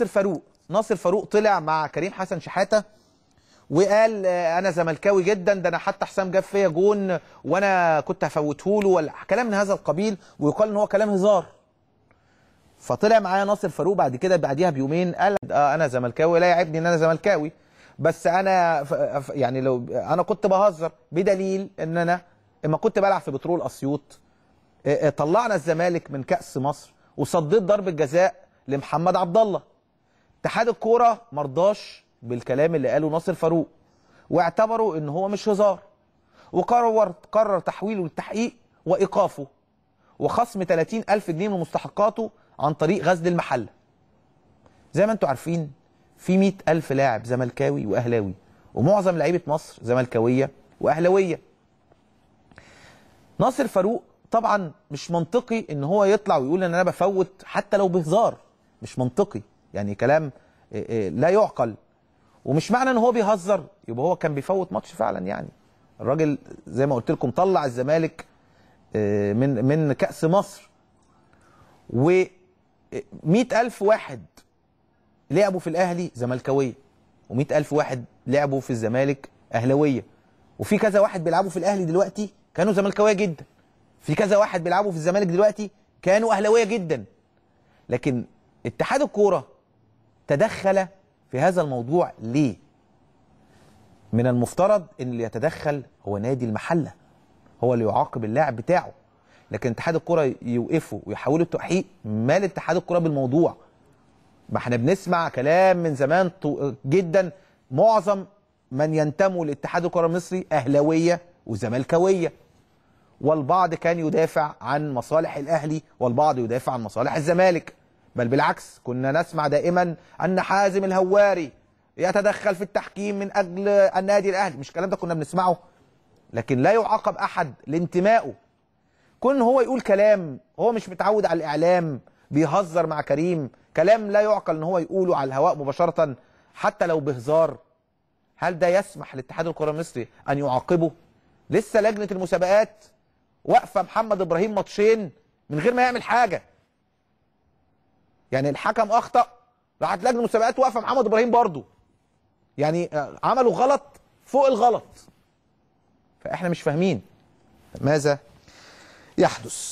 ناصر فاروق. ناصر فاروق طلع مع كريم حسن شحاته وقال آه، أنا زملكاوي جدا ده أنا حتى حسام جاب فيا جون وأنا كنت هفوته له. ولا كلام من هذا القبيل ويقال إن هو كلام هزار. فطلع معايا ناصر فاروق بعد كده بعديها بيومين قال آه أنا زملكاوي لا يعيبني إن أنا زملكاوي. بس أنا يعني لو أنا كنت بهزر بدليل إن أنا اما كنت بلعب في بترول أسيوط آه، آه، طلعنا الزمالك من كأس مصر وصديت ضربة جزاء لمحمد عبد الله. اتحاد الكورة مرضاش بالكلام اللي قاله ناصر فاروق واعتبروا إن هو مش هزار وقرر قرر تحويله للتحقيق وإيقافه وخصم 30 ألف جنيه من مستحقاته عن طريق غزل المحلة. زي ما أنتم عارفين في 100 ألف لاعب زملكاوي وأهلاوي ومعظم لعيبة مصر زملكاوية وأهلاوية. ناصر فاروق طبعا مش منطقي إن هو يطلع ويقول إن أنا بفوت حتى لو بهزار مش منطقي. يعني كلام إيه إيه لا يعقل. ومش معنى إن هو بيهزر يبقى هو كان بيفوت ماتش فعلا يعني. الراجل زي ما قلت لكم طلع الزمالك آه، من من كأس مصر. و ألف واحد لعبوا في الأهلي زملكاوية ومئة ألف واحد لعبوا في الزمالك أهلاوية. وفي كذا واحد بيلعبوا في الأهلي دلوقتي كانوا زملكاوية جدا. في كذا واحد بيلعبوا في الزمالك دلوقتي كانوا أهلاوية جدا. لكن اتحاد الكورة تدخل في هذا الموضوع ليه؟ من المفترض إن اللي يتدخل هو نادي المحلة هو اللي يعاقب اللاعب بتاعه. لكن اتحاد الكرة يوقفه ويحوله التحقيق مال اتحاد الكرة بالموضوع. ما إحنا بنسمع كلام من زمان جدا معظم من ينتموا لاتحاد الكرة المصري أهلاوية وزملكاوية. والبعض كان يدافع عن مصالح الأهلي والبعض يدافع عن مصالح الزمالك. بل بالعكس كنا نسمع دائما أن حازم الهواري يتدخل في التحكيم من أجل النادي الأهلي. مش الكلام ده كنا بنسمعه. لكن لا يعاقب أحد لانتمائه. كون هو يقول كلام هو مش متعود على الإعلام بيهزر مع كريم. كلام لا يعقل إن هو يقوله على الهواء مباشرة حتى لو بهزار. هل ده يسمح لاتحاد الكرة المصري أن يعاقبه؟ لسه لجنة المسابقات واقفة محمد إبراهيم ماتشين من غير ما يعمل حاجة. يعني الحكم أخطأ راحت لجنة المسابقات واقفة محمد إبراهيم برضه يعني آه، عملوا غلط فوق الغلط. فإحنا مش فاهمين ماذا يحدث.